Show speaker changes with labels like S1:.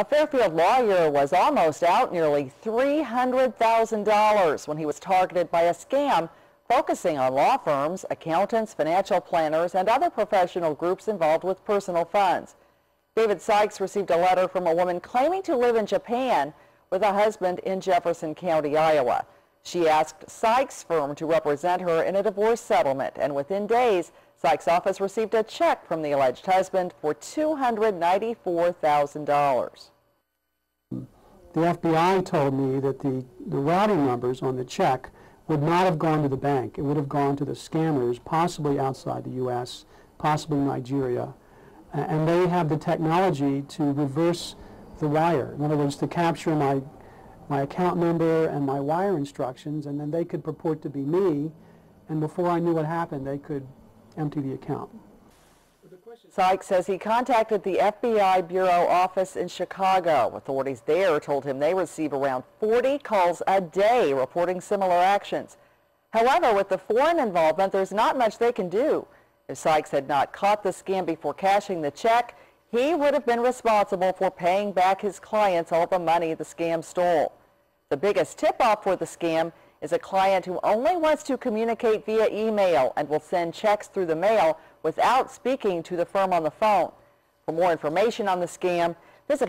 S1: A Fairfield lawyer was almost out nearly $300,000 when he was targeted by a scam focusing on law firms, accountants, financial planners, and other professional groups involved with personal funds. David Sykes received a letter from a woman claiming to live in Japan with a husband in Jefferson County, Iowa. She asked Sykes' firm to represent her in a divorce settlement, and within days, Sykes' office received a check from the alleged husband for $294,000.
S2: The FBI told me that the, the routing numbers on the check would not have gone to the bank. It would have gone to the scammers, possibly outside the U.S., possibly Nigeria. And they have the technology to reverse the wire. In other words, to capture my, my account number and my wire instructions, and then they could purport to be me, and before I knew what happened, they could empty the account.
S1: Sykes says he contacted the FBI Bureau office in Chicago. Authorities there told him they receive around 40 calls a day reporting similar actions. However, with the foreign involvement, there's not much they can do. If Sykes had not caught the scam before cashing the check, he would have been responsible for paying back his clients all the money the scam stole. The biggest tip-off for the scam is a client who only wants to communicate via email and will send checks through the mail without speaking to the firm on the phone. For more information on the scam, visit